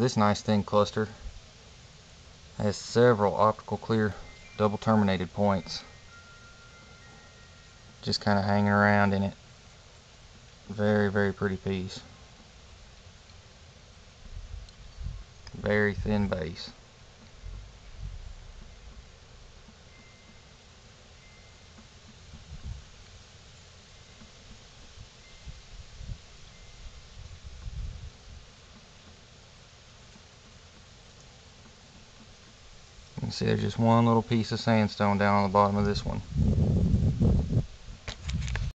this nice thin cluster has several optical clear double terminated points just kind of hanging around in it. Very very pretty piece. Very thin base You can see there's just one little piece of sandstone down on the bottom of this one.